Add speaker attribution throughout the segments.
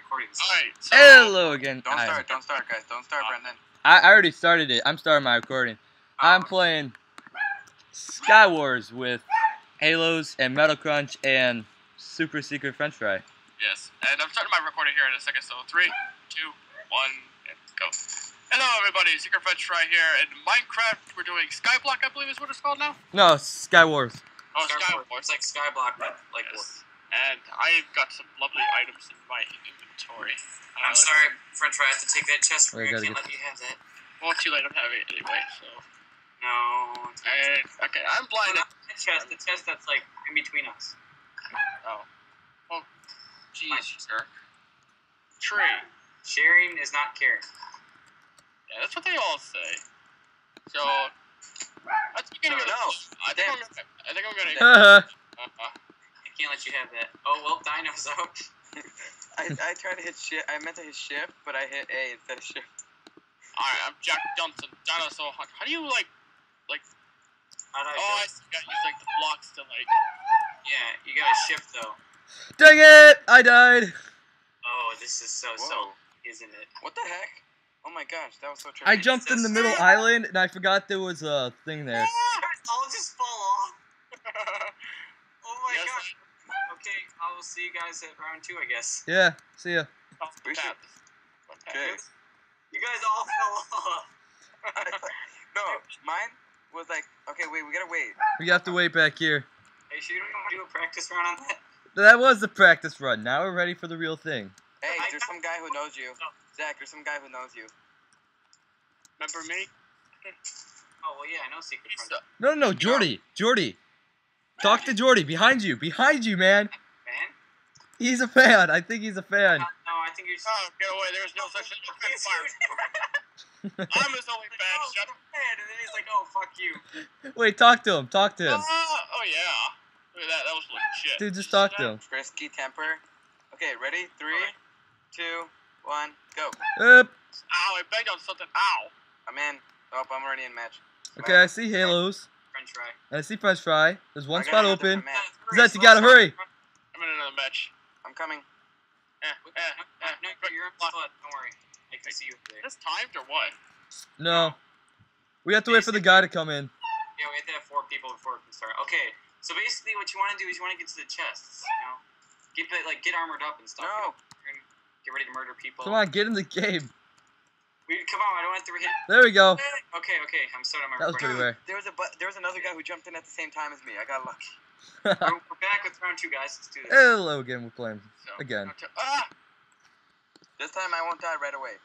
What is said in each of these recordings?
Speaker 1: until everybody's got the recordings.
Speaker 2: Alright, so
Speaker 3: Hello again.
Speaker 4: Don't start. Don't start, guys. Don't start, Brendan.
Speaker 3: I, I already started it. I'm starting my recording. I'm oh. playing Sky Wars with Haloz and Metal Crunch and Super Secret French Fry.
Speaker 2: yes, and I'm starting my recording here in a second. So three, two, one, and go. Hello, everybody. Secret French Fry here. In Minecraft, we're doing Skyblock, I believe is what it's called now.
Speaker 3: No, Sky Wars.
Speaker 2: Oh,
Speaker 1: Sky
Speaker 2: Sky
Speaker 1: Wars.
Speaker 2: Wars.
Speaker 1: It's like Skyblock, but like
Speaker 2: Yes. And I've got some lovely items in my inventory.
Speaker 1: I'm
Speaker 2: Uh,
Speaker 1: sorry, French fry. I have to take that chest from
Speaker 3: Wait,
Speaker 1: you. I
Speaker 3: gotta
Speaker 1: can't
Speaker 3: get-
Speaker 1: let you have that.
Speaker 2: Well, too late. I'm having it anyway. So,
Speaker 1: No.
Speaker 2: and okay, I'm
Speaker 1: No,
Speaker 2: blinded.
Speaker 1: not the chest. The chest that's like in between us.
Speaker 2: Oh, well, jeez, sir. Tree.
Speaker 1: Sharing is not caring.
Speaker 2: Yeah, that's what they all say. So, I think I'm gonna.
Speaker 4: no.
Speaker 2: I think I'm gonna. I think I'm gonna.
Speaker 3: Haha.
Speaker 2: Uh,
Speaker 1: I can't let you have that. Oh well, Dino's out.
Speaker 4: I, I tried to hit shift. I meant to hit shift, but I hit A instead of shift.
Speaker 2: Alright, I'm Jack Johnson. Dinosaur oh, Hunt. How do you like?
Speaker 1: How do I
Speaker 2: Oh, I
Speaker 1: shift?
Speaker 2: see. Gotta use like the blocks to like.
Speaker 1: Yeah, you gotta shift though.
Speaker 3: Dang it! I died.
Speaker 1: Oh, this is so so, isn't it?
Speaker 4: What the heck? Oh my gosh, that was so tricky.
Speaker 3: I jumped in the middle island and I forgot there was a thing there.
Speaker 1: Ah, I'll just fall off. Oh my
Speaker 2: Yes.
Speaker 1: gosh. Okay, I will see you guys at round two, I guess.
Speaker 3: Yeah, see ya.
Speaker 4: We should- Okay.
Speaker 1: You guys all fell off.
Speaker 4: no, mine was like, okay, wait, we gotta wait.
Speaker 3: We have to wait back here.
Speaker 1: Hey, should we do a practice round on that?
Speaker 3: That was the practice run. Now we're ready for the real thing.
Speaker 4: Hey, there's some guy who knows you. Zach, there's some guy who knows you.
Speaker 2: Remember me?
Speaker 1: Oh well, yeah, I know Secret
Speaker 2: He's,
Speaker 1: Front.
Speaker 2: uh,
Speaker 3: No, no, no, Jordy. Jordy. Talk to Jordy. Behind you. Behind you, man.
Speaker 1: Man?
Speaker 3: He's a fan. I think he's a fan.
Speaker 1: No, no, I think you're.
Speaker 2: Oh, get away! There's no such thing as fan fire. I'm his only fan.
Speaker 1: Oh,
Speaker 2: Shut
Speaker 1: you're a fan, and then he's like, "Oh, fuck you."
Speaker 3: Wait, talk to him. Talk to him.
Speaker 2: Uh, oh yeah. Look at that. That was legit.
Speaker 3: Dude, just talk to him.
Speaker 4: Frisky temper. Okay, ready? Three, two, one, go.
Speaker 3: Up.
Speaker 2: Ow! I banged on something. Ow!
Speaker 4: I'm in. Oh, I'm already in match.
Speaker 3: Okay, I see Haloz.
Speaker 1: French fry.
Speaker 3: And I see French fry. There's one
Speaker 4: I
Speaker 3: spot open.
Speaker 4: different match.
Speaker 3: You gotta hurry.
Speaker 2: I'm in another match.
Speaker 4: I'm coming.
Speaker 2: Eh,
Speaker 1: No,
Speaker 2: eh, eh.
Speaker 1: no, no, you're in spot. Don't worry. I can see you up.
Speaker 2: This timed or what?
Speaker 3: No. We have to wait for the guy to come in.
Speaker 1: Yeah, we have to have four people before we can start. Okay, so basically, what you want to do is you want to get to the chests. You know, get the, like get armored up and stuff.
Speaker 4: No.
Speaker 1: You're get ready to murder people.
Speaker 3: Come on, get in the game.
Speaker 1: We, come on, I don't have to hit.
Speaker 3: There we go.
Speaker 1: Okay, okay, I'm starting my
Speaker 3: That was pretty
Speaker 1: recording.
Speaker 3: rare.
Speaker 4: There was a bu- there was another guy who jumped in at the same time as me. I got lucky.
Speaker 1: We're, we're back with round two, guys. Let's do this.
Speaker 3: Hello again. We're playing.
Speaker 2: So,
Speaker 3: Again.
Speaker 2: Ah!
Speaker 4: This time I won't die right away.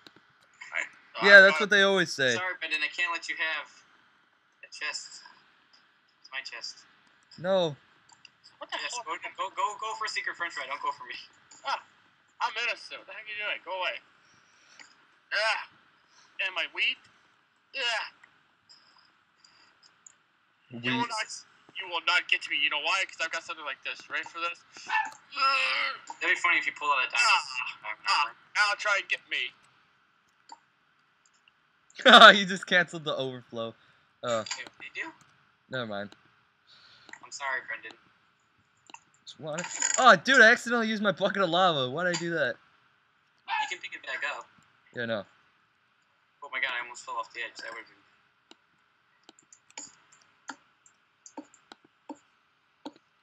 Speaker 2: So
Speaker 3: Yeah,
Speaker 2: I'm
Speaker 3: that's what they always say.
Speaker 1: Sorry, Brendan, I can't let you have a chest. It's my chest.
Speaker 3: No.
Speaker 2: What the
Speaker 1: Yes,
Speaker 2: hell?
Speaker 1: go, go, go, go for a secret French fry. Don't go for me.
Speaker 2: I'm innocent. What the heck are you doing? Go away. Ah! And my weed? Yeah. You will not. You will not get to me. You know why? Because I've got something like this. Ready for this?
Speaker 1: That'd be funny if you pull out a
Speaker 2: Ah,
Speaker 1: diamond.
Speaker 2: Now try and get me.
Speaker 3: you just canceled the overflow. Uh,
Speaker 1: Okay, Did you?
Speaker 3: never mind.
Speaker 1: I'm sorry, Brendan.
Speaker 3: Just wanna- Oh, dude, I accidentally used my bucket of lava. Why'd I do that?
Speaker 1: You can pick it back up.
Speaker 3: Yeah, no.
Speaker 1: Oh my god, I almost fell off the edge. That would have been.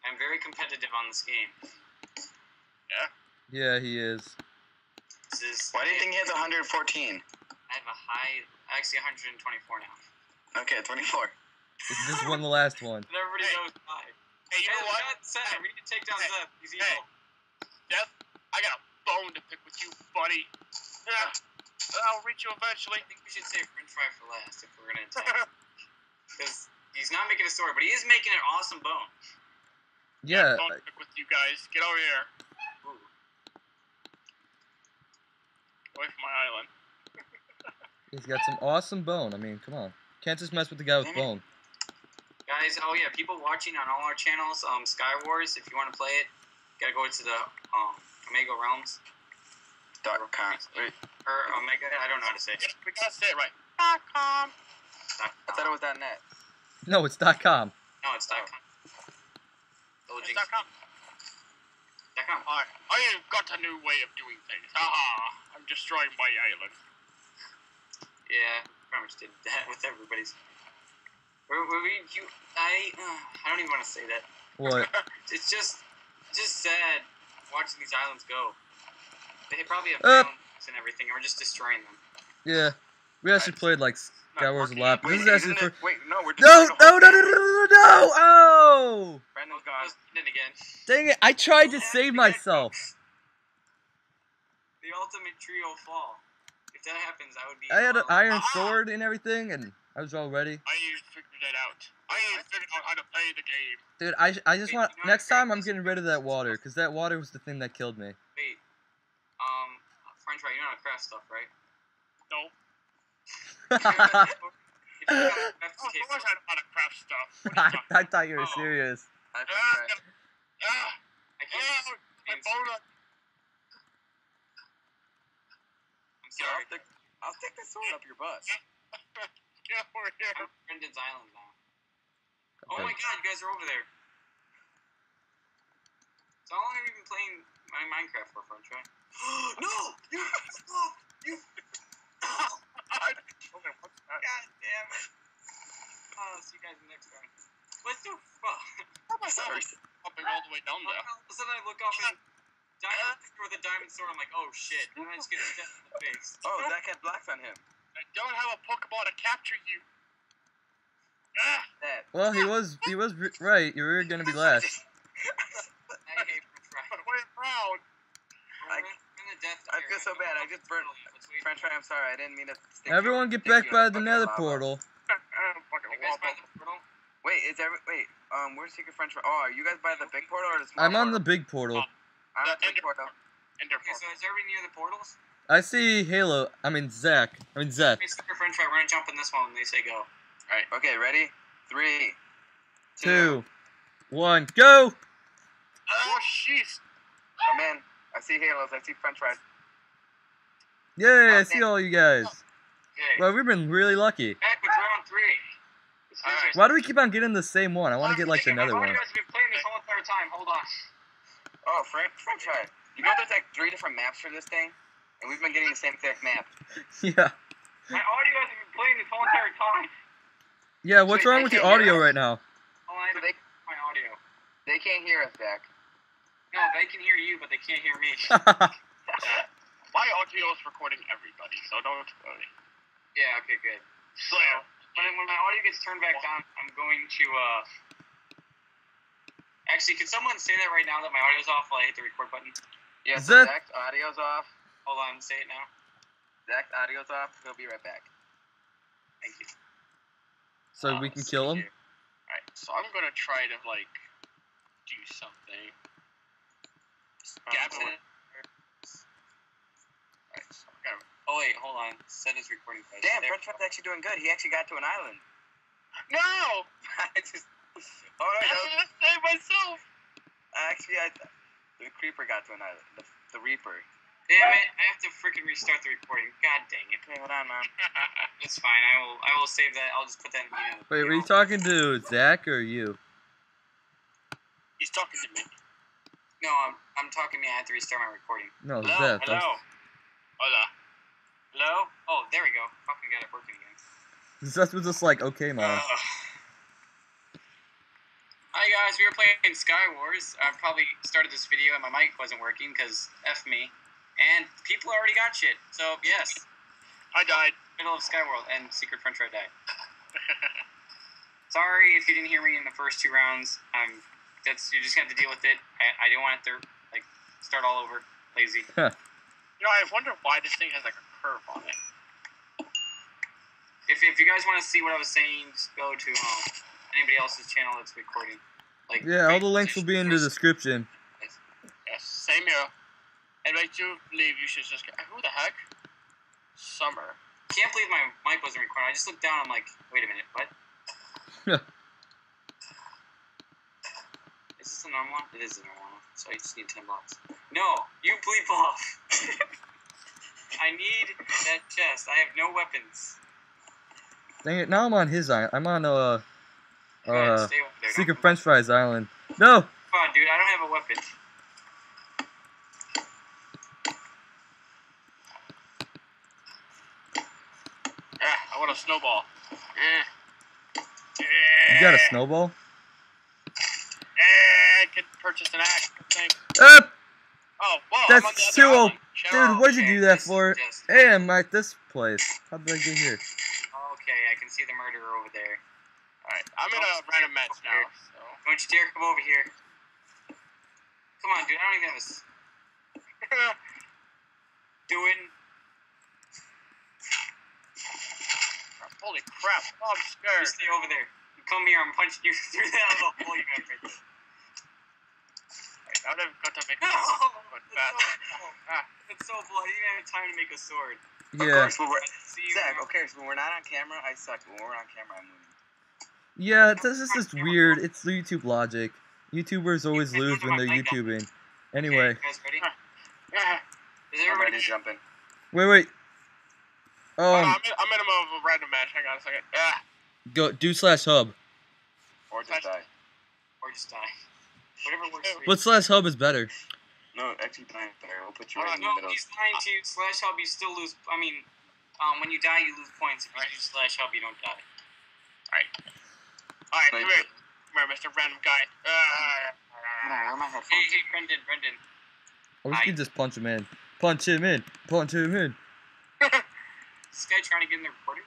Speaker 1: I'm very competitive on this game.
Speaker 3: Yeah, Yeah, he is.
Speaker 1: This is.
Speaker 4: Why do you think he has 114?
Speaker 1: I have a high, actually 124 now.
Speaker 4: Okay, 24.
Speaker 3: This just won the last one.
Speaker 1: But everybody
Speaker 2: Hey.
Speaker 1: knows high.
Speaker 2: Hey, you know what?
Speaker 1: got Zeth. We need to take down
Speaker 2: Hey.
Speaker 1: Zeth. He's
Speaker 2: Hey.
Speaker 1: evil.
Speaker 2: Death, I got a bone to pick with you, buddy. Ah. Yeah. I'll reach you eventually.
Speaker 1: I think we should save French fry for last if we're gonna attack. Because he's not making a story, but he is making an awesome bone.
Speaker 3: Yeah,
Speaker 2: Bone to pick with you guys. Get over here.
Speaker 1: Ooh.
Speaker 2: Away from my island.
Speaker 3: he's got some awesome bone. I mean, come on. Can't just mess with the guy with bone.
Speaker 1: Guys, oh yeah, people watching on all our channels, um, Sky Wars, if you want to play it, gotta go to the um, Omega Realms.
Speaker 4: Dot com. Wait,
Speaker 1: Or Omega, I don't know how to say it.
Speaker 2: We gotta say it right. Dot com.
Speaker 4: I thought it was that net.
Speaker 3: No, it's dot .com.
Speaker 1: No, it's dot com.
Speaker 2: It's.com.
Speaker 1: Dot com.
Speaker 2: I, I have got a new way of doing things. Haha, I'm destroying my island.
Speaker 1: Yeah, pretty much did that with everybody's. Were, were we, you, I, uh, I don't even want to say that.
Speaker 3: What?
Speaker 1: It's just, just sad watching these islands go. They probably have
Speaker 3: Uh.
Speaker 1: and everything, and we're just destroying them.
Speaker 3: Yeah. We actually played like Sky Wars a lot. But
Speaker 4: Wait,
Speaker 3: this is actually
Speaker 4: isn't it- wait, no, we're
Speaker 3: No,
Speaker 4: destroying the
Speaker 3: no, no, no, no, no, no! Oh!
Speaker 4: Brandon's gone.
Speaker 1: it again.
Speaker 3: Dang it! I tried to save myself.
Speaker 1: The ultimate trio fall. If that happens, I would be.
Speaker 3: I had an
Speaker 1: all-
Speaker 3: iron sword and everything, and I was all ready.
Speaker 2: I figured it out. I figured out how to play the game.
Speaker 3: Dude, I, I just
Speaker 1: Wait,
Speaker 3: want
Speaker 1: you know
Speaker 3: next time I'm getting rid of that water, cause that water was the thing that killed me.
Speaker 1: Wait. Um, French fry, you know how to craft stuff, right?
Speaker 2: No.
Speaker 1: If you know how craft
Speaker 2: Oh, of course I know how to craft stuff. What are you
Speaker 3: I, I thought you were
Speaker 1: Oh.
Speaker 3: serious.
Speaker 4: I think
Speaker 2: ah,
Speaker 1: I can't.
Speaker 2: my
Speaker 1: I'm sorry.
Speaker 4: I'll take, I'll take the sword up your butt.
Speaker 2: Get over here.
Speaker 1: I'm Brendan's Island now. Oh my god, you guys are over there. So how long have you been playing my Minecraft for, French fry? no! You stop! You.
Speaker 2: I don't know what's that.
Speaker 1: God damn it. Oh, see you guys next time. What the fuck?
Speaker 2: How am I
Speaker 4: Sorry.
Speaker 2: hopping all the way down there?
Speaker 1: All of a sudden I look up and diamond for the diamond sword. I'm like, oh shit. And I just get stabbed in the face.
Speaker 4: Oh, Zach had blacks on him.
Speaker 2: I don't have a Pokeball to capture you. Ah,
Speaker 4: That.
Speaker 3: Well, he was he was right. You were gonna be last.
Speaker 1: I hate French fry.
Speaker 2: but wait around.
Speaker 4: I-
Speaker 1: We're in the death
Speaker 4: I feel so bad. I just burnt. French fry, I'm sorry. I didn't mean to. stick
Speaker 3: Everyone get back by the nether portal.
Speaker 2: I'm fucking
Speaker 1: You guys by
Speaker 2: wobble.
Speaker 1: the portal?
Speaker 4: Wait, is every wait? Um, where's secret French fry? Oh, are you guys by the big portal or the small?
Speaker 3: I'm on the big portal.
Speaker 4: I'm at the
Speaker 2: the
Speaker 4: big portal.
Speaker 2: Ender
Speaker 1: Okay, so
Speaker 2: portal.
Speaker 1: is everybody near the portals?
Speaker 3: I see Halo. I mean Zach. I mean Zeth.
Speaker 1: Hey, Sticker French fry, we're gonna jump in this one when they say go. All right.
Speaker 4: Okay, ready? Three,
Speaker 3: Two, one, go!
Speaker 2: Oh, jeez.
Speaker 4: I'm in. I see Haloz. I see French fries.
Speaker 3: Yay! I see all you guys.
Speaker 1: Okay.
Speaker 3: Well, we've been really lucky.
Speaker 1: Back with round three. It's
Speaker 2: Alright.
Speaker 3: Why do we keep on getting the same one? I want to get like
Speaker 1: How
Speaker 3: another one.
Speaker 1: you guys have been playing this whole entire time? Hold on.
Speaker 4: Oh, French French fry. You know there's like three different maps for this thing, and we've been getting the same exact map.
Speaker 3: Yeah.
Speaker 1: My audio has been playing this whole entire time.
Speaker 3: Yeah. What's wrong with the audio right now?
Speaker 1: Oh, I
Speaker 4: So they
Speaker 1: my audio.
Speaker 4: they can't hear us, Zach.
Speaker 1: No, they can hear you, but they can't hear me.
Speaker 2: My audio is recording everybody, so don't worry.
Speaker 1: yeah, okay, good.
Speaker 2: So,
Speaker 1: When, when my audio gets turned back on, I'm going to, uh... Actually, can someone say that right now that my audio's off while I hit the record button?
Speaker 4: Yeah,
Speaker 3: Is
Speaker 4: so
Speaker 3: that-
Speaker 4: Zach's audio's off.
Speaker 1: Hold on, say it now.
Speaker 4: Zach's audio's off. He'll be right back.
Speaker 1: Thank you.
Speaker 3: so we can kill him.
Speaker 2: alright, so I'm gonna try to, like, do something. Gabs in it. Alright, so I gotta
Speaker 1: Oh, wait, hold on. Set his recording place.
Speaker 4: Damn,
Speaker 1: There.
Speaker 4: French fry's actually doing good. He actually got to an island.
Speaker 2: No!
Speaker 4: I just. Oh no,
Speaker 2: I'm
Speaker 4: was,
Speaker 2: gonna save myself!
Speaker 4: actually I. The creeper got to an island. The, the reaper.
Speaker 1: Damn it, I have to freaking restart the recording. God dang it.
Speaker 4: Okay, hold on, man.
Speaker 1: It's fine. I will I will save that. I'll just put that in the end.
Speaker 3: Wait, were you talking to Zach or you?
Speaker 2: He's talking to me.
Speaker 1: No, I'm I'm talking to me. I have to restart my recording.
Speaker 3: No,
Speaker 1: Hello?
Speaker 3: Zeth.
Speaker 1: Hello?
Speaker 3: That's-
Speaker 2: Hola.
Speaker 1: Hello? Oh, there we go. Fucking got it working again.
Speaker 3: Zeth was just like, okay, mom.
Speaker 1: Ugh. Hi guys, we were playing Sky Wars. I probably started this video and my mic wasn't working because F me. And people already got shit. So, yes,
Speaker 2: I died.
Speaker 1: middle of Sky World and Secret French Red died. Sorry if you didn't hear me in the first two rounds. Um, that's you just have to deal with it. I, I didn't want it to like start all over. Lazy.
Speaker 2: You know, I wonder why this thing has like a curve on it.
Speaker 1: If, if you guys want to see what I was saying, just go to um, anybody else's channel that's recording. Like
Speaker 3: Yeah, all the links will be in the description.
Speaker 2: Yes, same here. And I do believe you should just. Who the heck? Summer.
Speaker 1: Can't believe my mic wasn't recording. I just looked down. I'm like, wait a minute, what? Is this a normal one? It is a normal one. So I just need ten blocks. No, you bleep off. I need that chest. I have no weapons.
Speaker 3: Dang it! Now I'm on his island. I'm on uh, uh,
Speaker 1: there.
Speaker 3: Secret French Fries Island. No,
Speaker 1: Come on, dude. I don't have a weapon.
Speaker 2: Ah, I want a snowball. Eh.
Speaker 3: You got a snowball?
Speaker 2: Eh, could purchase an axe.
Speaker 3: Uh,
Speaker 2: Oh, whoa!
Speaker 3: That's
Speaker 2: I'm on the other
Speaker 3: too old.
Speaker 2: Island. Shut
Speaker 3: dude, what'd you
Speaker 1: Okay,
Speaker 3: do that
Speaker 1: this
Speaker 3: for?
Speaker 1: just-
Speaker 3: Hey, I'm at this place. How did I get here?
Speaker 1: Okay, I can see the murderer over there.
Speaker 2: Alright, I'm in a random match now. So.
Speaker 1: Don't you dare come over here. Come on, dude. I don't even have a... Doing.
Speaker 2: Holy crap! Oh, I'm scared.
Speaker 1: You stay over there. You come here. I'm punching you through that little hole you have right there.
Speaker 2: I would have got to make
Speaker 1: No!
Speaker 2: it
Speaker 1: It's
Speaker 2: fast.
Speaker 1: so,
Speaker 2: Ah,
Speaker 1: it's so bloody. You didn't have time to make a sword.
Speaker 4: Of
Speaker 3: Yeah.
Speaker 4: course, when we're,
Speaker 1: See.
Speaker 4: Zach, okay, so when we're not on camera, I suck. When we're on camera, I'm winning.
Speaker 3: Yeah, this is just weird. It's YouTube logic. YouTubers always lose when they're YouTubing. Anyway,
Speaker 1: Okay, guys ready? Is everybody
Speaker 4: ready to
Speaker 3: wait, wait.
Speaker 2: Hold on,
Speaker 3: Um,
Speaker 2: I'm, in, I'm in a mode of a random match. Hang on a second. Ah,
Speaker 3: go do slash hub.
Speaker 4: Or just die.
Speaker 1: or just die? Whatever works for you.
Speaker 3: But slash hub is better.
Speaker 4: No, actually, dying better. We'll put you
Speaker 2: Hold
Speaker 4: right in
Speaker 1: No,
Speaker 4: the middle.
Speaker 1: he's dying to slash help. You still lose. I mean, um, when you die, you lose points. If you do slash help, you don't die.
Speaker 2: All right. All right, come
Speaker 4: Like-
Speaker 2: here. Come here, Mr. Random Guy. Ah.
Speaker 4: Where are my
Speaker 1: Hey,
Speaker 4: headphones?
Speaker 1: hey, Brendan, Brendan.
Speaker 3: Or we can just punch him in. Punch him in. Punch him in.
Speaker 1: This guy trying to get in the recording?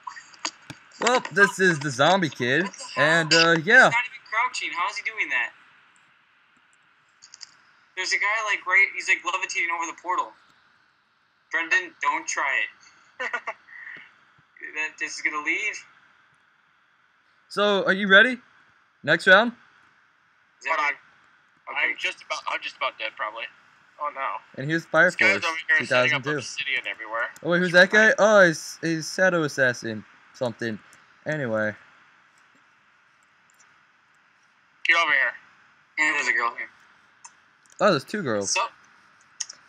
Speaker 3: Well, this is the zombie kid, and uh, yeah.
Speaker 1: He's not even crouching. How is he doing that? There's a guy like right. He's like levitating over the portal. Brendan, don't try it. that this is gonna lead.
Speaker 3: So, are you ready? Next round.
Speaker 2: Hold on.
Speaker 1: Okay.
Speaker 2: I'm just about. I'm just about dead, probably. Oh no.
Speaker 3: And here's Fire
Speaker 2: This guy's
Speaker 3: Force
Speaker 2: over here setting up
Speaker 3: 2002.
Speaker 2: obsidian everywhere.
Speaker 3: Oh wait, who's that guy? Oh, he's, he's Shadow Assassin. Something. Anyway.
Speaker 2: Get over here.
Speaker 1: Yeah, there's a girl here.
Speaker 3: Oh, there's two girls.
Speaker 1: So,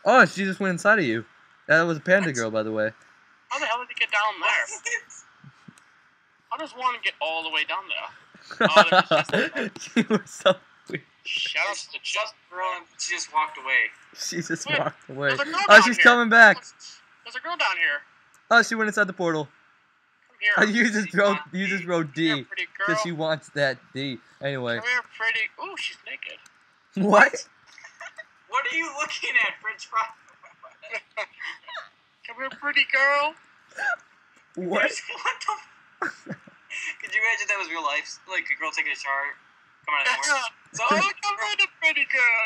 Speaker 3: Oh, she just went inside of you. That was a panda
Speaker 1: What?
Speaker 3: girl, by the way.
Speaker 2: How the hell did he get down there? How does one get all the way down there? Oh, there's just-
Speaker 3: you were so weird.
Speaker 2: Shout out to
Speaker 1: just
Speaker 2: chest.
Speaker 1: girl, and she just walked away.
Speaker 3: She just
Speaker 2: Wait,
Speaker 3: walked away.
Speaker 2: there's a girl
Speaker 3: Oh, she's
Speaker 2: here.
Speaker 3: coming back.
Speaker 2: There's a girl down here.
Speaker 3: Oh, she went inside the portal.
Speaker 2: Come here.
Speaker 3: Oh, you just
Speaker 1: She's
Speaker 3: wrote
Speaker 1: not
Speaker 3: you just
Speaker 1: D.
Speaker 3: wrote D because
Speaker 2: girl.
Speaker 3: she wants that D. Anyway,
Speaker 2: Come here, pretty. Ooh, she's naked.
Speaker 3: what?
Speaker 1: What are you looking at, French fry?
Speaker 2: Come here, pretty girl.
Speaker 3: What?
Speaker 1: what the? F- Could you imagine that was real life? Like a girl taking a shower, coming out of nowhere. So,
Speaker 2: oh, come here, the pretty girl.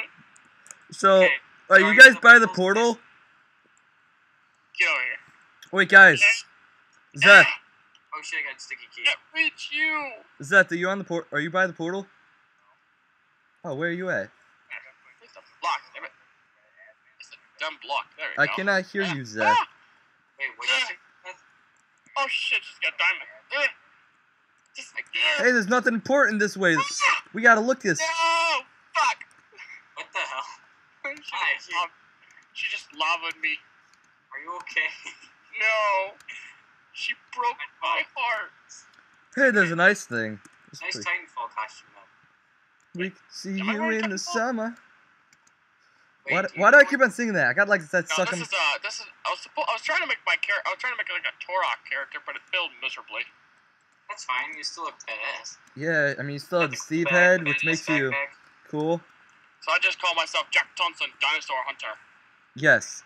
Speaker 3: So,
Speaker 1: Okay,
Speaker 3: are you guys by the portal?
Speaker 2: Get over here.
Speaker 3: Wait, guys. Zeth,
Speaker 1: oh shit, I got a sticky key.
Speaker 2: Can't reach you.
Speaker 3: Zeth, are you on the port? Are you by the portal? Oh, where are you at?
Speaker 2: It's a block, damn it. It's a dumb block. There we
Speaker 3: I
Speaker 2: go.
Speaker 3: cannot hear you, Zeth.
Speaker 2: Ah!
Speaker 1: Wait, what did you say?
Speaker 2: Oh shit, she's got diamond. Just like.
Speaker 3: Hey, there's nothing important this way. We gotta look this.
Speaker 2: No! Fuck!
Speaker 1: What the hell?
Speaker 2: She
Speaker 1: Hi.
Speaker 2: just, lov- she just lavaed me.
Speaker 1: Are you okay?
Speaker 2: No! She broke my heart.
Speaker 3: Hey, there's a nice thing. It's
Speaker 1: nice
Speaker 3: pretty-
Speaker 1: Titanfall costume though.
Speaker 3: We see
Speaker 2: Am
Speaker 3: you in the
Speaker 2: Titanfall?
Speaker 3: summer.
Speaker 1: Wait,
Speaker 3: Why,
Speaker 1: do
Speaker 3: why do I keep on singing that? I got like that
Speaker 2: No,
Speaker 3: suck
Speaker 2: this
Speaker 3: 'em-
Speaker 2: is uh, this is. I was suppo- I was trying to make my character. I was trying to make like a Turok character, but it failed miserably.
Speaker 1: That's fine. You still look badass.
Speaker 3: Yeah, I mean, you still have the Steve
Speaker 1: Back-
Speaker 3: head, which makes you
Speaker 1: backpack.
Speaker 3: cool.
Speaker 2: So I just call myself Jack Thompson, Dinosaur Hunter.
Speaker 3: Yes.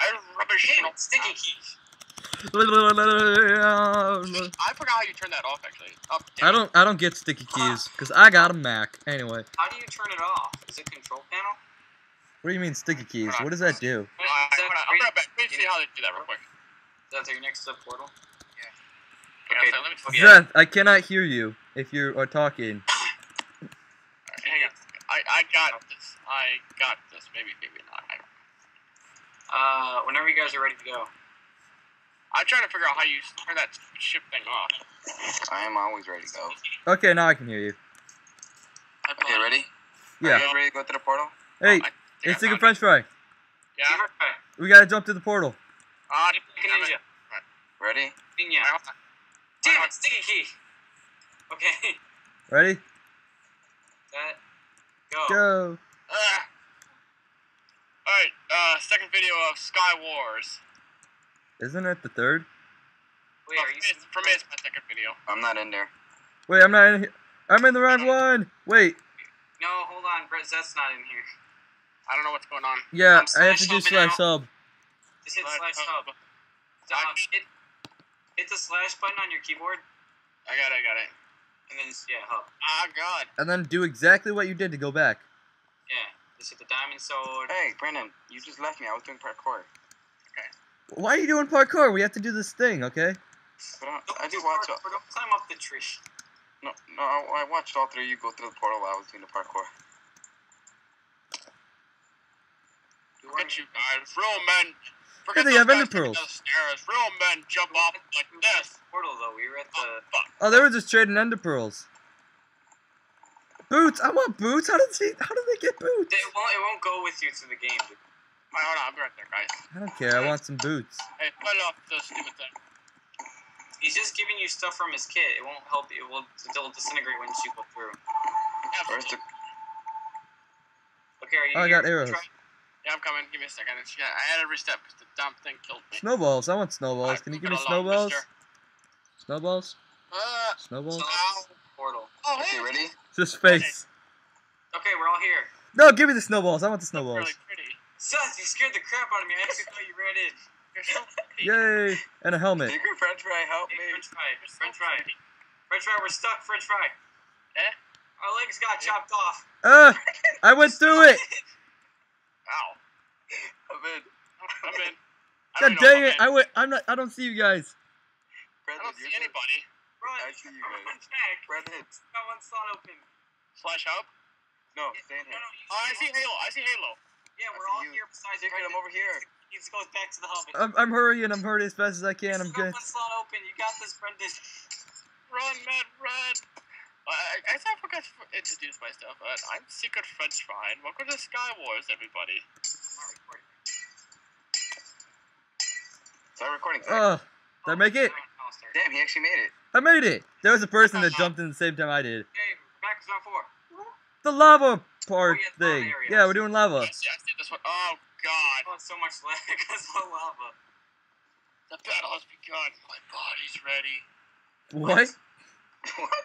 Speaker 2: I rubbish.
Speaker 1: Damn it, sticky key.
Speaker 3: I
Speaker 2: I forgot how you turn that off actually. Up. damn it.
Speaker 3: don't. I don't get sticky keys because I got a Mac. Anyway,
Speaker 1: How do you turn it off? Is it control panel?
Speaker 3: What do you mean sticky keys? What does that do?
Speaker 2: Alright, hold on, I'll be right back. Let me see how they do that real quick.
Speaker 1: Is that your next to the portal?
Speaker 2: Okay,
Speaker 1: Okay,
Speaker 2: so let me.
Speaker 1: okay. Yeah.
Speaker 3: Zeth, I cannot hear you if you are talking.
Speaker 2: Alright, hang on. I I got this. I got this. Maybe maybe not. I,
Speaker 1: Uh, whenever you guys are ready to go.
Speaker 2: I'm trying to figure out how you turn that ship thing off.
Speaker 4: I am always ready to go.
Speaker 3: Okay, now I can hear you.
Speaker 4: Okay, ready? Are
Speaker 3: Yeah.
Speaker 4: you guys ready to go through the portal?
Speaker 3: Hey,
Speaker 2: I think I
Speaker 3: it's Sticky
Speaker 2: found
Speaker 3: French fry.
Speaker 2: Yeah.
Speaker 3: We gotta jump to the portal.
Speaker 2: Ah,
Speaker 1: Sticky
Speaker 2: damn
Speaker 1: ninja.
Speaker 4: Ready?
Speaker 1: Ninja.
Speaker 2: Alright, hold on.
Speaker 1: Damn it, sticky key. Okay.
Speaker 3: Ready?
Speaker 1: Set. Go.
Speaker 3: Go.
Speaker 2: Ah, second video of Sky Wars.
Speaker 3: Isn't it the third?
Speaker 1: Wait,
Speaker 2: Well,
Speaker 1: are
Speaker 2: for
Speaker 1: you?
Speaker 2: me, it's- for me, it's my second video.
Speaker 4: I'm not in there.
Speaker 3: Wait, I'm not in here. I'm in the wrong one. Wait,
Speaker 1: No, hold on. Brett Zeth's not in here.
Speaker 2: I don't know what's going on.
Speaker 3: yeah,
Speaker 1: I'm
Speaker 3: have to do slash
Speaker 1: out.
Speaker 3: sub.
Speaker 1: Just hit
Speaker 2: Slash
Speaker 1: slash
Speaker 2: hub.
Speaker 1: hub. Um, hit, hit the slash button on your keyboard,
Speaker 2: I got it, I got it.
Speaker 1: and then yeah, hub.
Speaker 2: Ah, God.
Speaker 3: And then do exactly what you did to go back.
Speaker 1: Yeah. Just hit the diamond sword.
Speaker 4: Hey, Brendan, you just left me. I was doing parkour. Okay.
Speaker 3: Why are you doing parkour? We have to do this thing, okay?
Speaker 4: But I,
Speaker 1: Don't
Speaker 4: I
Speaker 1: do
Speaker 4: did watch.
Speaker 1: parkour, Don't climb up the tree.
Speaker 4: No, no, I I watched all three of you go through the portal while I was doing the parkour.
Speaker 2: Forget you guys. Real men. Forget
Speaker 3: they have
Speaker 2: guys
Speaker 3: ender pearls.
Speaker 2: Stairs. Real men jump off like
Speaker 1: We were at
Speaker 2: this.
Speaker 1: Portal though. We were at
Speaker 2: Oh,
Speaker 1: the.
Speaker 2: fuck.
Speaker 3: Oh, they were just trading ender pearls. Boots! I want boots! How did he, how did they get boots?
Speaker 1: It won't. It won't go with you to the game. dude.
Speaker 2: Alright, hold on. I'll be right there, guys.
Speaker 3: I don't care, I want some boots.
Speaker 2: Hey, put off the stupid thing.
Speaker 1: He's just giving you stuff from his kit. It won't help you. It will. It'll disintegrate once you go through.
Speaker 4: Where's?
Speaker 1: Okay, are you?
Speaker 3: Oh, I got arrows.
Speaker 1: Try-
Speaker 2: Yeah, I'm coming. Give me a second. I had to restep because the dumb thing killed me.
Speaker 3: Snowballs, I want snowballs.
Speaker 2: Alright,
Speaker 3: Can you give me
Speaker 2: along,
Speaker 3: snowballs?
Speaker 2: mister.
Speaker 3: Snowballs?
Speaker 2: Uh,
Speaker 3: Snowballs?
Speaker 1: Snowballs. Portal.
Speaker 2: oh,
Speaker 4: Okay,
Speaker 2: hey,
Speaker 4: ready?
Speaker 3: Just face.
Speaker 1: Okay, we're all here.
Speaker 3: No, give me the snowballs. I want the
Speaker 2: That's
Speaker 3: snowballs.
Speaker 2: really pretty.
Speaker 1: Zeth, you scared the crap out of me. I actually thought you ran in.
Speaker 2: You're so.
Speaker 3: Yay! And a helmet.
Speaker 4: Secret French fry, help
Speaker 1: Hey,
Speaker 4: me.
Speaker 1: French fry.
Speaker 2: So
Speaker 1: French fry.
Speaker 2: pretty.
Speaker 1: French fry. We're stuck. French fry.
Speaker 2: Eh?
Speaker 1: Our legs got chopped off.
Speaker 3: Ah! I went through it!
Speaker 2: Ow.
Speaker 4: I'm in.
Speaker 2: I'm in. I
Speaker 3: God
Speaker 2: don't
Speaker 3: dang it!
Speaker 2: I'm
Speaker 3: I
Speaker 2: in.
Speaker 3: went. I'm not. I don't see you guys.
Speaker 2: I don't see anybody.
Speaker 1: Run.
Speaker 4: I see you guys.
Speaker 1: back.
Speaker 4: Brendan,
Speaker 1: Got one slot open.
Speaker 2: Slash help.
Speaker 4: no,
Speaker 1: Yeah,
Speaker 4: stay in here.
Speaker 1: no, you
Speaker 2: Oh, I see Halo. I see Halo.
Speaker 1: Yeah, we're all
Speaker 4: you.
Speaker 1: here besides
Speaker 4: Secret, I'm over here.
Speaker 1: He just goes back to the hub.
Speaker 3: I'm, I'm hurrying. I'm hurrying as fast as I can. I'm
Speaker 1: Still
Speaker 3: good.
Speaker 1: one slot open. You got this, Brendan.
Speaker 2: Run, man, run. Uh, I, I guess I forgot to introduce myself. Uh, I'm Secret French Fry, and welcome to Sky Wars, everybody.
Speaker 1: I'm not recording.
Speaker 4: Start recording. Zach.
Speaker 3: Oh, did I make it?
Speaker 1: I'll.
Speaker 4: Damn, he actually made it.
Speaker 3: I made it. There was a person that jumped in the same time I did.
Speaker 1: Okay, back to round four.
Speaker 3: The lava part
Speaker 1: Oh, yeah,
Speaker 3: thing.
Speaker 1: area.
Speaker 3: Yeah, we're doing lava.
Speaker 2: I see, I see this one. Oh, God.
Speaker 1: Oh, so much lag because of lava.
Speaker 2: The battle has begun. My body's ready.
Speaker 3: What?
Speaker 4: what?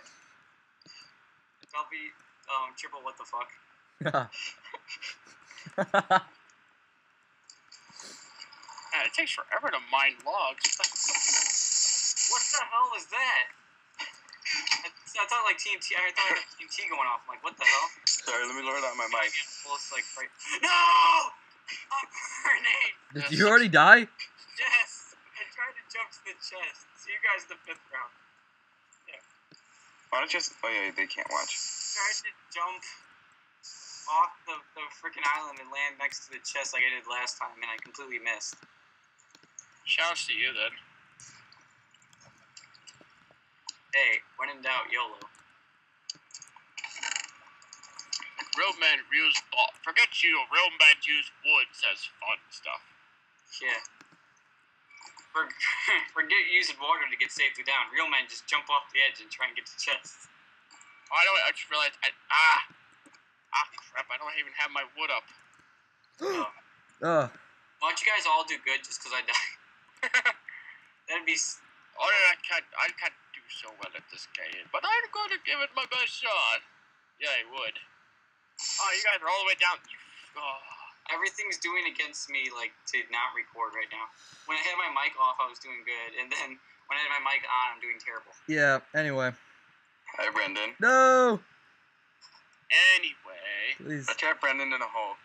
Speaker 1: I'll be um triple. What the fuck?
Speaker 2: Man, it takes forever to mine logs.
Speaker 1: What the hell is that? I, I thought like TNT. I thought like TNT going off. I'm like, what the hell?
Speaker 4: Sorry, let me lower down my mic.
Speaker 1: Well, it's like right. No! I'm burning.
Speaker 3: Did you already die?
Speaker 1: Yes. I tried to jump to the chest. See you guys in the fifth round.
Speaker 4: Why don't you just? Oh yeah, they can't watch.
Speaker 1: Tried to jump off the, the freaking island and land next to the chest like I did last time, and I completely missed.
Speaker 2: Shouts to you, then.
Speaker 1: Hey, when in doubt, YOLO.
Speaker 2: Real men use ball. Forget you. Real men use wood, says fun stuff.
Speaker 1: Yeah. For, forget using water to get safely down. Real men just jump off the edge and try and get to the chest.
Speaker 2: Oh, I don't. I just realized. I, ah. Ah, crap. I don't even have my wood up.
Speaker 3: Oh,
Speaker 1: Why don't you guys all do good just because I die? That'd be.
Speaker 2: Oh, yeah, I can't. I can't do so well at this game, but I'm going to give it my best shot. Yeah, I would. Oh, you guys are all the way down. You. Oh.
Speaker 1: Everything's doing against me, like, to not record right now. When I had my mic off, I was doing good, and then when I had my mic on, I'm doing terrible.
Speaker 3: yeah. Anyway.
Speaker 4: Hi, Brendan.
Speaker 3: No!
Speaker 2: Anyway.
Speaker 3: Please.
Speaker 4: I trapped Brendan in a hole.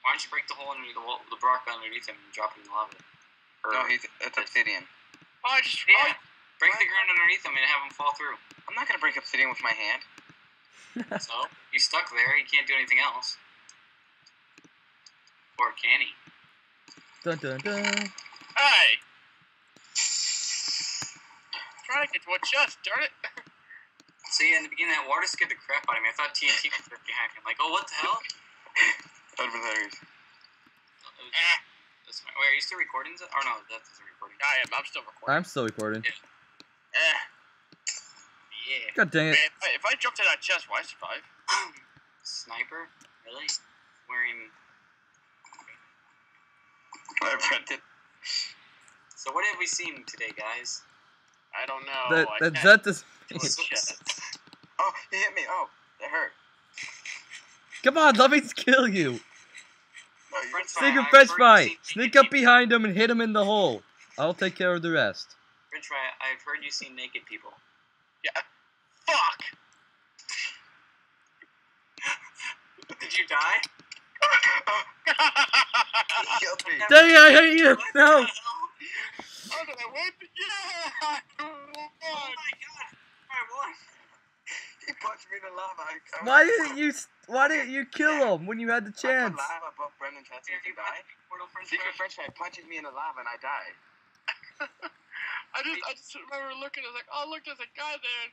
Speaker 1: Why don't you break the hole under the wall, the block underneath him and drop him in the lava? Or,
Speaker 4: No, he's it's obsidian.
Speaker 2: Oh, I just.
Speaker 1: yeah,
Speaker 2: Oh,
Speaker 1: break the ground underneath him and have him fall through.
Speaker 4: I'm not gonna break obsidian with my hand.
Speaker 1: So he's stuck there. He can't do anything else. Or can he?
Speaker 3: Dun dun dun.
Speaker 2: hey! Trying to get to a chest, darn it.
Speaker 1: So yeah, in the beginning, that water scared the crap out of me. I thought TNT was right behind me. I'm like, oh, what the hell?
Speaker 4: That'd been hilarious.
Speaker 1: It
Speaker 2: Ah,
Speaker 1: that's my- Wait, are you still recording? This? Or no, that's isn't recording.
Speaker 2: I am. I'm still recording.
Speaker 3: I'm still recording.
Speaker 2: Eh.
Speaker 1: Yeah.
Speaker 3: God dang it.
Speaker 2: Man, if I, if I jump to that chest, why survive?
Speaker 1: Sniper? Really? Wearing.
Speaker 4: Alright, Brendan.
Speaker 1: So what have we seen today, guys?
Speaker 2: I don't know.
Speaker 3: that
Speaker 2: I
Speaker 3: that
Speaker 2: can't
Speaker 3: that does.
Speaker 2: do a chest.
Speaker 4: Oh, he hit me. Oh, that hurt.
Speaker 3: Come on, let me kill you.
Speaker 4: You-
Speaker 1: French fry.
Speaker 3: Secret French fry. Sneak
Speaker 1: naked
Speaker 3: up behind him and hit him in the hole. I'll take care of the rest.
Speaker 1: French fry. I've heard you seen naked people. Yeah.
Speaker 2: Fuck!
Speaker 1: Did you die?
Speaker 4: Killed me.
Speaker 3: Dang, I hate you. No.
Speaker 2: did I win? Yeah! I
Speaker 1: Oh my god! I won.
Speaker 4: He punched me in the lava. I, I
Speaker 3: Why didn't you? Why didn't you kill him when you had the chance?
Speaker 4: put lava above Brendan's head so he could die. Secret. French fry punches me in the lava and I die.
Speaker 2: I just, I just remember looking. I was like, oh look, there's a guy there.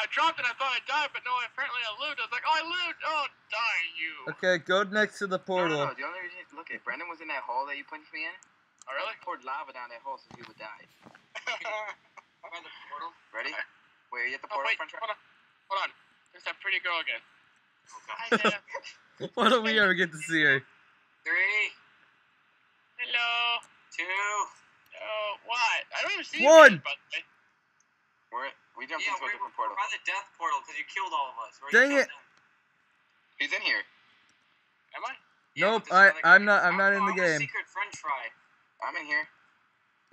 Speaker 2: I dropped it. I thought I died, but no, apparently I lived. I was like, oh, I lived. Oh, die you.
Speaker 3: Okay, go next to the portal.
Speaker 4: no, no. The only reason, look at Brendan was in that hole that you punched me in.
Speaker 2: Oh, really?
Speaker 4: I poured lava down that hole so he would die.
Speaker 1: By the portal.
Speaker 4: Ready? Wait, are you at the
Speaker 2: oh
Speaker 4: portal,
Speaker 2: wait, hold on, hold on. There's that pretty girl again.
Speaker 1: Oh
Speaker 2: Hi
Speaker 1: god.
Speaker 2: there.
Speaker 3: Why don't we ever get to see her?
Speaker 1: Three,
Speaker 2: Hello.
Speaker 1: two.
Speaker 2: Oh, what? I don't even see
Speaker 3: One.
Speaker 2: You, by the way.
Speaker 4: We're, we jumped
Speaker 1: Yeah,
Speaker 4: into a
Speaker 1: we're,
Speaker 4: different
Speaker 1: we're
Speaker 4: portal.
Speaker 1: by the death portal because you killed all of us. Or you
Speaker 3: Dang it.
Speaker 1: them.
Speaker 4: He's in here.
Speaker 2: Am I?
Speaker 1: Yeah,
Speaker 3: Nope, I I'm not- I'm not in the
Speaker 1: I'm a
Speaker 3: game.
Speaker 1: Secret French fry.
Speaker 4: I'm in here.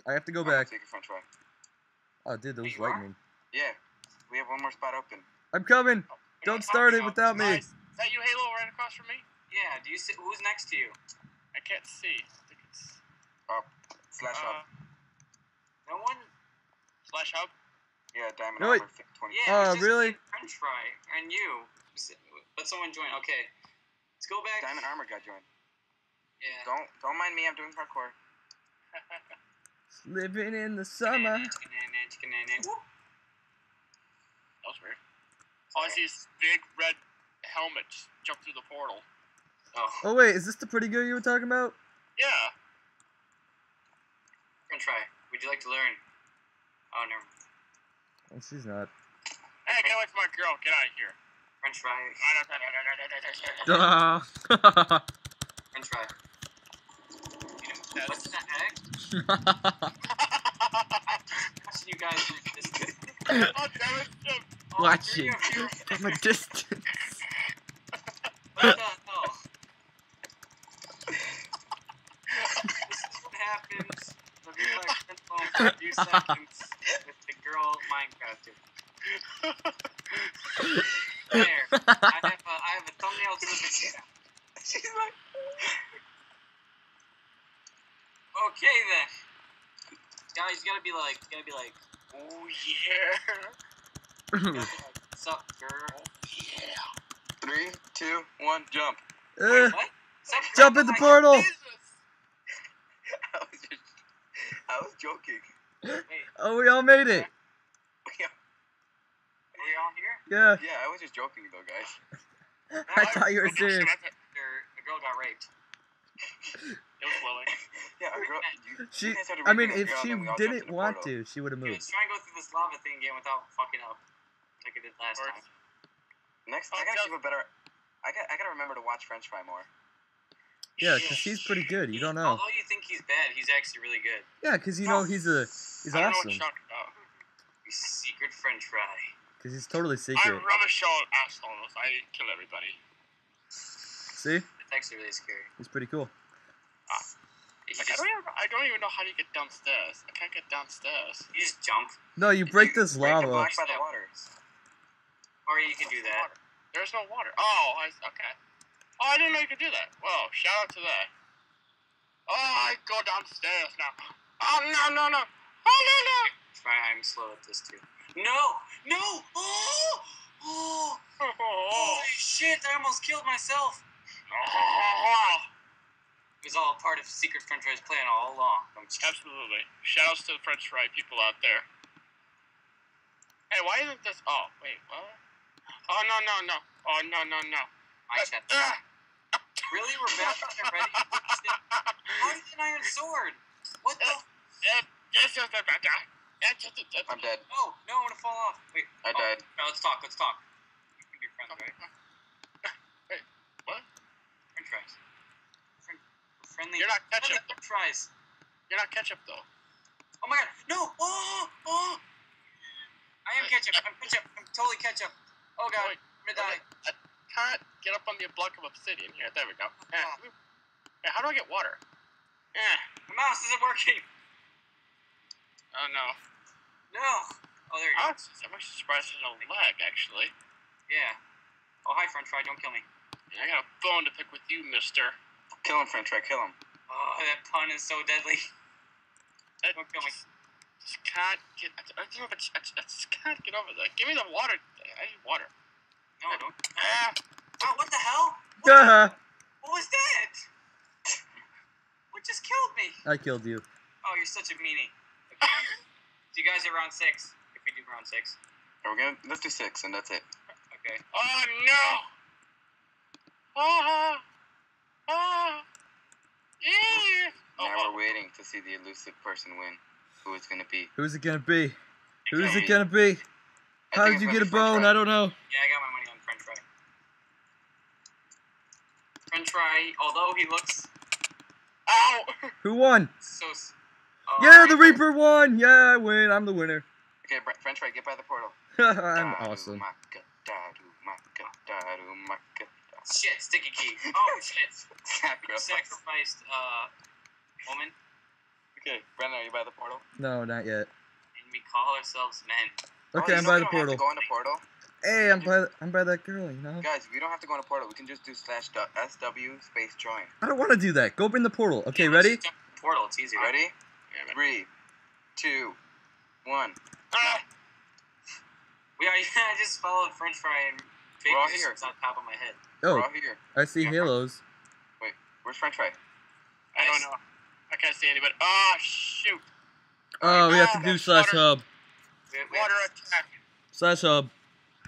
Speaker 3: I have to go
Speaker 4: I'm a
Speaker 3: back.
Speaker 4: Secret French fry.
Speaker 3: Oh, dude, those was
Speaker 1: You are?
Speaker 3: lightning.
Speaker 4: Yeah. We have one more spot open.
Speaker 3: I'm coming.
Speaker 2: Oh,
Speaker 3: Don't start it without me.
Speaker 2: nice. Is that you, Halo, right across from me?
Speaker 1: Yeah. Do you see who's next to you?
Speaker 2: I can't see. I think it's
Speaker 4: Slash
Speaker 2: uh,
Speaker 4: up.
Speaker 1: No one.
Speaker 2: slash hub.
Speaker 4: Yeah, diamond
Speaker 3: no, wait.
Speaker 4: armor, 20.
Speaker 1: Yeah. Uh, it
Speaker 3: Oh,
Speaker 1: just
Speaker 3: really?
Speaker 1: French fry and you. Let someone join. Okay. Let's go back.
Speaker 4: Diamond armor got joined.
Speaker 1: Yeah.
Speaker 4: Don't don't mind me. I'm doing parkour.
Speaker 3: Living in the summer.
Speaker 2: That was weird. Oh, I see this big red helmet jump through the portal.
Speaker 1: Oh,
Speaker 3: Oh wait, is this the pretty girl you were talking about?
Speaker 2: Yeah.
Speaker 1: French fry. Would you like to learn? Oh, never. Mind.
Speaker 3: Oh, she's not.
Speaker 2: Hey, get away from my girl. Get out of here.
Speaker 1: French fry.
Speaker 3: Duh.
Speaker 1: French fry. What the heck? Watching you guys like this.
Speaker 2: damn it. Jim.
Speaker 1: Oh,
Speaker 3: Watching
Speaker 1: you're here.
Speaker 3: from a distance.
Speaker 1: What the hell? this is what happens when you like spend phone for a few seconds with the girl Minecrafter. There. I have a, I have a thumbnail to the video.
Speaker 4: She's like,
Speaker 1: Okay then. Guys, you gotta be like, you gotta be like,
Speaker 2: Oh, yeah.
Speaker 1: you gotta be like, sup, girl?
Speaker 2: Yeah.
Speaker 4: three, two, one, jump.
Speaker 3: Eh,
Speaker 1: Wait, what? Sup,
Speaker 3: jump in the portal.
Speaker 2: Jesus.
Speaker 4: I was just, I was joking.
Speaker 1: Wait,
Speaker 3: Oh, we all made it.
Speaker 1: are we all here?
Speaker 3: Yeah.
Speaker 4: Yeah, I was just joking though, guys.
Speaker 3: I thought you were
Speaker 2: Oh,
Speaker 3: serious.
Speaker 2: that's it.
Speaker 1: Or a girl got raped.
Speaker 2: It was Lily.
Speaker 4: Yeah, a girl. You,
Speaker 3: She.
Speaker 4: you guys started
Speaker 3: I mean, if she
Speaker 4: and then we all jumped in
Speaker 3: didn't want
Speaker 4: portal.
Speaker 3: to, she would have moved.
Speaker 1: let's try and go through this lava thing again without fucking up. Like I did last
Speaker 2: Or-
Speaker 1: time.
Speaker 4: Next,
Speaker 2: Oh,
Speaker 4: I gotta
Speaker 2: just-
Speaker 4: keep a better. I got. I gotta remember to watch French fry more.
Speaker 3: Yeah, because he's pretty good. You don't know.
Speaker 1: Although you think he's bad, he's actually really good.
Speaker 3: Yeah, because you know he's a he's
Speaker 2: I don't know what
Speaker 3: awesome.
Speaker 2: you're talking about.
Speaker 1: He's secret French fry.
Speaker 3: Because he's totally secret.
Speaker 2: I
Speaker 3: secret.
Speaker 2: rubbish all assholes. I kill everybody.
Speaker 3: See,
Speaker 1: It's actually really scary.
Speaker 3: he's pretty cool.
Speaker 1: He
Speaker 2: Like, I
Speaker 1: just,
Speaker 2: don't even. I don't even know how to get downstairs. I can't get downstairs.
Speaker 1: you just jump,
Speaker 3: No, you break this
Speaker 4: Break
Speaker 3: lava.
Speaker 4: block by the water.
Speaker 1: or you can do that.
Speaker 2: There's no water. Oh, I, okay. Oh, I didn't know you could do that. Well, shout out to that. Oh, I go downstairs now. Oh no no no. Oh no no.
Speaker 1: Try. I'm slow at this too. No, no. Oh, oh,
Speaker 2: Oh.
Speaker 1: holy shit! I almost killed myself.
Speaker 2: Oh.
Speaker 1: It was all part of Secret French Fry's plan all along. I'm just.
Speaker 2: Absolutely. Shoutouts to the French fry people out there. Hey, why isn't this? Oh, wait, what? Oh no no no. Oh no no no.
Speaker 1: My chat.
Speaker 2: Ah.
Speaker 1: Really? We're back already? How did an iron sword? What the?
Speaker 2: Uh, uh, yes, yes.
Speaker 4: I'm dead.
Speaker 1: Oh, no, I want to fall off. Wait.
Speaker 4: I
Speaker 1: oh,
Speaker 4: died.
Speaker 1: No, let's talk. Let's talk. We can be friends, right?
Speaker 2: Wait, what?
Speaker 1: French fries. Friendly.
Speaker 2: You're not ketchup.
Speaker 1: the fries.
Speaker 2: You're not ketchup though.
Speaker 1: Oh my god. No. Oh. Oh. I am ketchup. I'm ketchup. I'm totally ketchup. Oh god. I'm gonna die.
Speaker 2: I can't get up on the block of obsidian here. There we go. Yeah. Yeah, how do I get water? Yeah.
Speaker 1: The mouse isn't working.
Speaker 2: Oh no.
Speaker 1: No. Oh, there you go.
Speaker 2: Oh, I'm actually surprised there's no lag actually.
Speaker 1: Yeah. Oh, hi, French fry. Don't kill me.
Speaker 2: I got a bone to pick with you, Mister.
Speaker 4: Kill him, French fry. Kill him.
Speaker 1: Oh, that pun is so deadly.
Speaker 2: I
Speaker 1: Don't kill me.
Speaker 2: just can't get. I, I, don't know if I, just, I, just, I just can't get over that. Give me the water. I need water.
Speaker 1: No, don't.
Speaker 2: Ah.
Speaker 1: Oh, what the hell? What,
Speaker 3: Duh.
Speaker 1: what was that? What just killed me?
Speaker 3: I killed you.
Speaker 1: Oh, you're such a meanie. Okay. See you guys at round six. If we do round six.
Speaker 4: Are we gonna let's do six and that's it.
Speaker 1: Okay.
Speaker 2: Oh no! Ah! Ah! Yeah! Oh,
Speaker 4: now
Speaker 2: well,
Speaker 4: we're waiting to see the elusive person win. Who it's gonna be?
Speaker 3: Who's it gonna be? Who's it gonna be? How did you get a
Speaker 4: gonna be French
Speaker 3: bone? I don't know.
Speaker 1: Yeah, I got my money on French fry. French fry, although he looks
Speaker 2: Ow!
Speaker 3: Who won?
Speaker 1: so. Oh,
Speaker 3: Yeah, the Reaper won. Yeah, I win. I'm the winner.
Speaker 4: Okay, French fry, get by the portal.
Speaker 3: I'm awesome.
Speaker 1: Shit, sticky key. Oh shit.
Speaker 4: Sacrifice.
Speaker 1: Sacrificed, uh, woman,
Speaker 4: Okay, Brennan, are you by the portal?
Speaker 3: No, not yet.
Speaker 1: and we call ourselves men.
Speaker 3: Okay,
Speaker 4: Oh,
Speaker 3: I'm by the
Speaker 4: don't
Speaker 3: portal.
Speaker 4: to go in the portal.
Speaker 3: Hey, I'm by I'm by that girl. You know.
Speaker 4: Guys, we don't have to go in the portal. We can just do slash du- SW space join.
Speaker 3: I don't want to do that. Go bring the portal. Okay,
Speaker 1: Yeah,
Speaker 3: ready?
Speaker 1: just jump in the Portal, it's easy.
Speaker 4: Ready?
Speaker 2: Damn it.
Speaker 4: Three, two, one.
Speaker 2: Ah!
Speaker 1: We are, I just followed French fry and fake
Speaker 4: We're all
Speaker 1: news on top of my head.
Speaker 4: Oh, We're
Speaker 3: Oh,
Speaker 4: all here.
Speaker 3: I see
Speaker 4: Yeah.
Speaker 3: Haloz.
Speaker 4: Wait, where's French fry?
Speaker 2: I don't know. I can't see anybody. Oh shoot!
Speaker 3: Oh, we have to do slash
Speaker 2: water.
Speaker 3: hub.
Speaker 1: We, we,
Speaker 2: Water attack.
Speaker 3: Slash hub.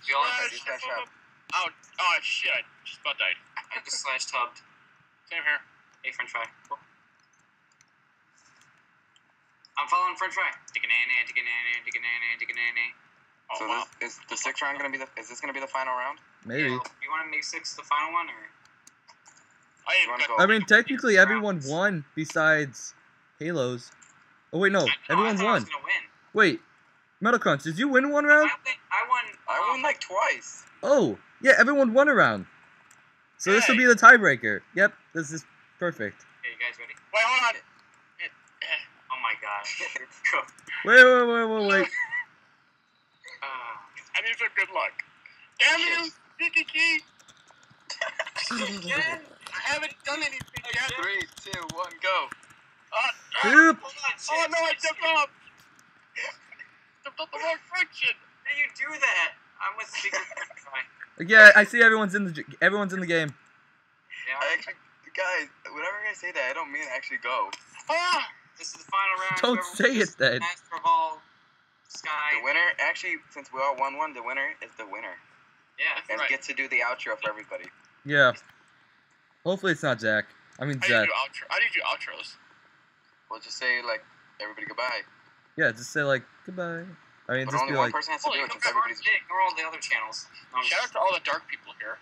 Speaker 1: we all have to,
Speaker 4: do slash hub.
Speaker 2: Oh, oh shit! I just about died.
Speaker 1: I just slashed hubbed.
Speaker 2: Same here.
Speaker 1: Hey, French fry. Cool. I'm following French fry. Ticka-na-na, ticka-na-na, ticka-na-na, ticka-na-na.
Speaker 2: Oh
Speaker 4: so
Speaker 2: wow.
Speaker 4: this is the sixth round gonna be the? Is this gonna be the final round?
Speaker 3: Maybe.
Speaker 1: Yeah, you want to make six the final one, or
Speaker 2: I
Speaker 4: You
Speaker 2: am
Speaker 4: wanna
Speaker 2: good.
Speaker 4: go?
Speaker 3: I mean, technically, everyone won besides Haloz. Oh wait, no,
Speaker 1: I,
Speaker 3: everyone
Speaker 1: I thought I was
Speaker 3: won.
Speaker 1: win.
Speaker 3: Wait, Metal Crunch, did you win one
Speaker 1: I,
Speaker 3: round?
Speaker 1: think I won.
Speaker 4: I
Speaker 1: um,
Speaker 4: won like twice.
Speaker 3: Oh, yeah, everyone won a round. So this will be the tiebreaker. Yep, this is perfect.
Speaker 1: Okay, you guys ready?
Speaker 2: Wait, hold on. It,
Speaker 1: Oh my god. Here we go.
Speaker 3: Wait, wait, wait, wait, wait.
Speaker 2: I need some good luck. Damn you, Sticky Key!
Speaker 1: again?
Speaker 2: I haven't done anything yet.
Speaker 4: Three, two, one, go.
Speaker 2: Uh, uh,
Speaker 1: Hold on,
Speaker 2: oh no, I
Speaker 1: shit,
Speaker 2: jumped
Speaker 1: shit.
Speaker 2: off. Jumped off the wrong friction.
Speaker 1: How do you do that? I'm with Secret
Speaker 3: Yeah, I see everyone's in the everyone's in the game.
Speaker 1: Yeah,
Speaker 4: I actually, guys, whenever I say that, I don't mean actually go.
Speaker 2: Ah,
Speaker 1: this is the final round.
Speaker 3: Don't say it then.
Speaker 1: Master of all Sky.
Speaker 4: The winner, actually, since we all won one, the winner is the winner,
Speaker 1: Yeah.
Speaker 4: and
Speaker 2: Right.
Speaker 4: gets to do the outro for everybody.
Speaker 3: Yeah. Hopefully it's not Jack. I mean
Speaker 2: how do you
Speaker 3: Zach.
Speaker 2: do outro? How do you do outros?
Speaker 4: We'll just say like everybody goodbye,
Speaker 3: Yeah, just say like goodbye. I mean,
Speaker 4: but
Speaker 3: just
Speaker 4: only
Speaker 3: be
Speaker 4: one
Speaker 3: like
Speaker 4: person has to
Speaker 1: Holy,
Speaker 4: do it
Speaker 1: ignore,
Speaker 4: since everybody's.
Speaker 1: ignore all the other channels. Um,
Speaker 2: Shout out to all the dark people here.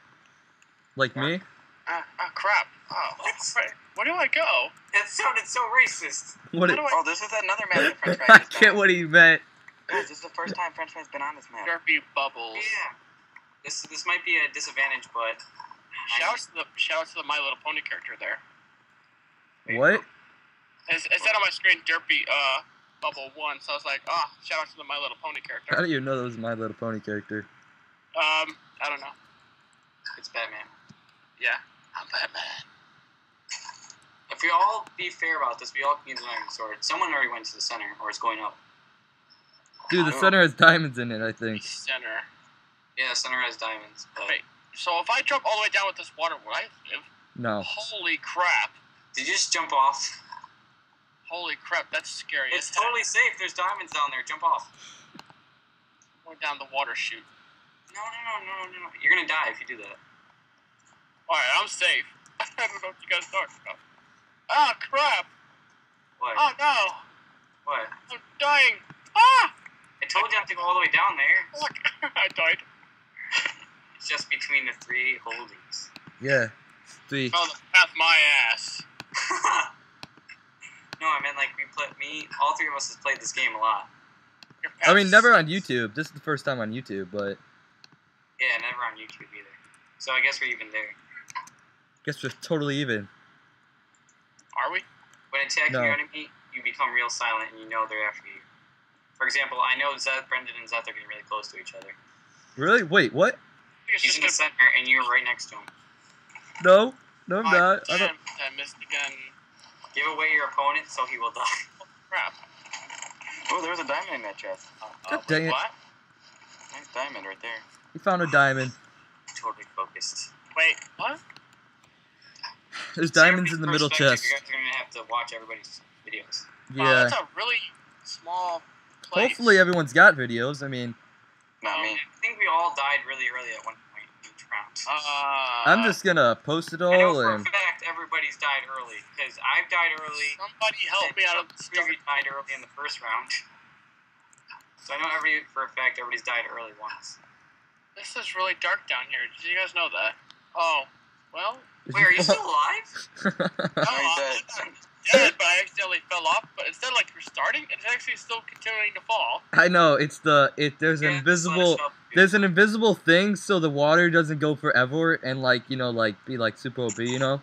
Speaker 3: like me.
Speaker 2: Ah, ah crap. Oh,
Speaker 1: What?
Speaker 2: where, where do I go?
Speaker 1: That sounded so racist.
Speaker 3: What?
Speaker 2: How
Speaker 3: It,
Speaker 2: do I
Speaker 4: Oh, this is another man.
Speaker 3: I
Speaker 4: Fry has
Speaker 3: get what he meant.
Speaker 4: Guys, this is the first time French Fry's been on this map.
Speaker 2: Derpy bubbles.
Speaker 1: Yeah. This this might be a disadvantage, but
Speaker 2: Shout out to the shout out to the My Little Pony character there.
Speaker 3: What?
Speaker 2: It, it said on my screen Derpy uh bubble one, so I was like, ah, shout out to the My Little Pony character.
Speaker 3: How
Speaker 2: character.
Speaker 3: do you know that was My Little Pony character?
Speaker 2: Um, I don't know.
Speaker 1: it's Batman.
Speaker 2: Yeah, I'm Batman.
Speaker 1: If we all be fair about this, we all can use an iron sword. Someone already went to the center, or it's going up.
Speaker 3: Dude, the center has diamonds in it. I think.
Speaker 2: Center.
Speaker 1: Yeah, center has diamonds. But
Speaker 2: Wait. So if I jump all the way down with this water, will I live?
Speaker 3: No.
Speaker 2: Holy crap!
Speaker 1: did you just jump off?
Speaker 2: Holy crap, that's scary.
Speaker 1: It's
Speaker 2: as heck.
Speaker 1: totally safe. There's diamonds down there. Jump off.
Speaker 2: going down the water chute.
Speaker 1: No, no, no, no, no, no. You're gonna die if you do that.
Speaker 2: All right, I'm safe. I don't know what you guys are talking about. Ah, crap!
Speaker 1: What?
Speaker 2: Oh no,
Speaker 1: What?
Speaker 2: I'm dying. Ah,
Speaker 1: I told you not to go all the way down there.
Speaker 2: fuck! I died.
Speaker 1: It's just between the three holdings.
Speaker 3: Yeah. Three.
Speaker 2: Fell the path my ass.
Speaker 1: No, I meant like we play. Me, all three of us has played this game a lot.
Speaker 3: I mean, never on YouTube. This is the first time on YouTube, but
Speaker 1: Yeah, never on YouTube either. So I guess we're even there.
Speaker 3: guess we're totally even.
Speaker 2: Are we?
Speaker 1: When attacking
Speaker 3: No.
Speaker 1: your enemy, you become real silent and you know they're after you. For example, I know Zeth, Brendan, and Zeth are getting really close to each other.
Speaker 3: Really? Wait, what?
Speaker 2: I think it's
Speaker 1: He's in the center and you're right next to him.
Speaker 3: No, no, I'm
Speaker 2: Oh,
Speaker 3: not. I don't.
Speaker 2: I missed again.
Speaker 1: Give away your opponent so he will die.
Speaker 2: Crap.
Speaker 4: Oh, there was a diamond in that chest.
Speaker 3: Uh, uh, God dang it!
Speaker 2: What?
Speaker 4: Nice diamond right there.
Speaker 3: We found a diamond.
Speaker 1: totally focused.
Speaker 2: Wait, what?
Speaker 3: There's diamonds in the middle chest.
Speaker 1: You guys are gonna have to watch everybody's videos.
Speaker 2: Wow,
Speaker 3: Yeah.
Speaker 2: that's a really small place.
Speaker 3: Hopefully everyone's got videos. I mean,
Speaker 4: Not
Speaker 1: Um,
Speaker 4: me.
Speaker 1: I think we all died really early at one point each round.
Speaker 2: Uh,
Speaker 3: I'm just gonna post it
Speaker 1: I know
Speaker 3: all
Speaker 1: for a fact everybody's died early because I've died early.
Speaker 2: Somebody help me out of the
Speaker 1: Three of
Speaker 2: story.
Speaker 1: you died early in the first round. So I know every for a fact everybody's died early once.
Speaker 2: This is really dark down here. Did you guys know that? Oh, well,
Speaker 1: Wait, are you still alive?
Speaker 2: no, I'm
Speaker 4: Zed.
Speaker 2: I'm dead, but I accidentally fell off. But instead of like restarting, it's actually still continuing to fall.
Speaker 3: I know it's the it. There's an
Speaker 1: Yeah, just let us
Speaker 3: invisible. There's an invisible thing, so the water doesn't go forever and like you know like be like super OP. You know.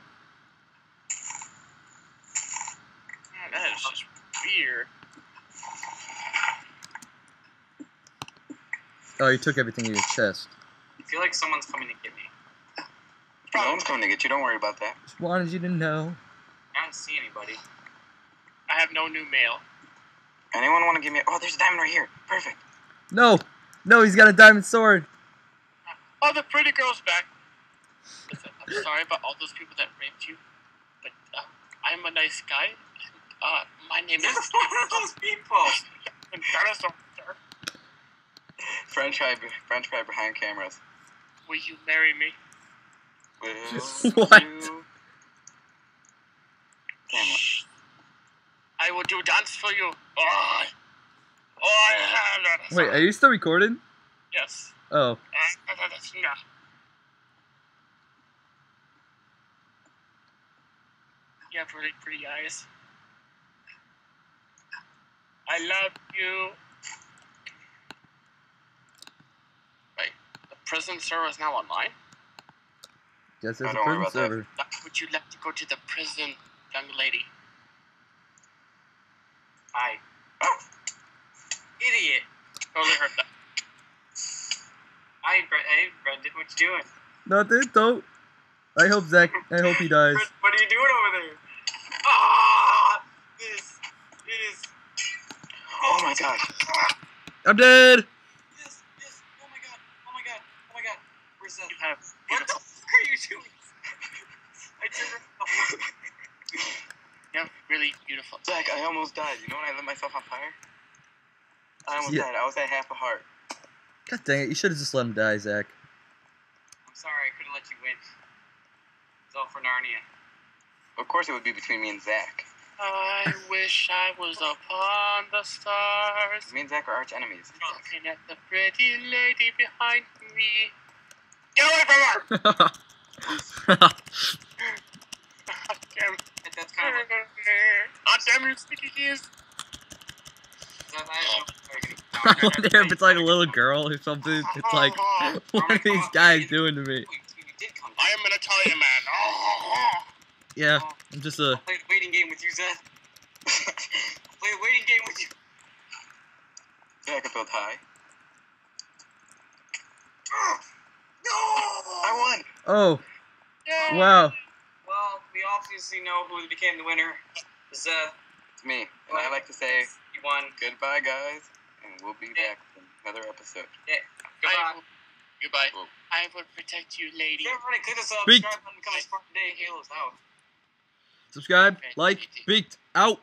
Speaker 2: Man, that is just weird.
Speaker 3: Oh, you took everything in your chest.
Speaker 1: I feel like someone's coming to get me.
Speaker 4: No one's coming to get you. Don't worry about that.
Speaker 3: Just wanted you to know.
Speaker 1: I don't see anybody.
Speaker 2: I have no new mail.
Speaker 4: Anyone want to give me? Oh, there's a diamond right here. Perfect.
Speaker 3: No, no, he's got a diamond sword.
Speaker 2: Oh, the pretty girl's back. Listen, I'm sorry about all those people that raped you, but uh, I'm a nice guy. And, uh, my name is
Speaker 1: one of those people.
Speaker 2: and Dinosaur. Hunter.
Speaker 4: French fry, French fry behind cameras.
Speaker 2: Will you marry me?
Speaker 4: Will
Speaker 3: What?
Speaker 4: you- Damn it.
Speaker 2: I will do dance for you. Oh, oh, yeah,
Speaker 3: Wait, are you still recording?
Speaker 2: Yes.
Speaker 3: Oh,
Speaker 2: Yeah. You have really pretty eyes. I love you. Wait, the prison server is now online?
Speaker 4: Oh,
Speaker 3: there's a prison
Speaker 4: about that.
Speaker 3: server.
Speaker 2: Would you like to go to the prison, young lady?
Speaker 1: Hi. Idiot.
Speaker 2: Totally heard that.
Speaker 1: Hi, Bre- hey, Brendan. What you doing?
Speaker 3: Nothing. Don't. I hope Zach. I hope he dies.
Speaker 1: what are you doing over there? Ah! This is.
Speaker 4: Oh my god.
Speaker 3: I'm dead.
Speaker 1: Yes, yes. Oh my god. Oh my god. Oh my god. Where's that?
Speaker 2: You have
Speaker 1: What the fuck are you doing? I turned
Speaker 2: you have really beautiful.
Speaker 4: Zach, I almost died. You know when I lit myself on fire? I almost
Speaker 3: Yeah.
Speaker 4: died. I was at half a heart.
Speaker 3: God dang it! You should have just let him die, Zach.
Speaker 1: I'm sorry, I couldn't let you win. It's all for Narnia.
Speaker 4: Of course, it would be between me and Zach.
Speaker 2: I wish I was upon the stars,
Speaker 4: Me and Zach are arch enemies.
Speaker 2: looking at the pretty lady behind me. Get away from her! Damn.
Speaker 1: That's kind of what
Speaker 2: Ah, damn you, sticky keys.
Speaker 1: I don't know.
Speaker 3: I wonder if it's like a little girl or something. It's like, what are these guys doing to me?
Speaker 1: Wait, you did come.
Speaker 2: I am an Italian man. Oh,
Speaker 3: Yeah, I'm just a.
Speaker 1: I'll play the waiting game with you, Zeth. I'll play the waiting game with you.
Speaker 4: Zach, I felt high.
Speaker 1: No!
Speaker 4: I won.
Speaker 3: Oh,
Speaker 2: yeah.
Speaker 3: wow.
Speaker 1: Well, we obviously know who became the winner. Zeth.
Speaker 4: Uh, it's me. And I like to say
Speaker 1: You won.
Speaker 4: goodbye, guys. And we'll be back with another episode.
Speaker 2: Yeah.
Speaker 1: Goodbye.
Speaker 2: will, goodbye.
Speaker 4: Whoa.
Speaker 2: I will protect you, lady.
Speaker 1: Everybody click the subscribe button. Become a smart day. Haloz out.
Speaker 3: Subscribe, like, beaked, out.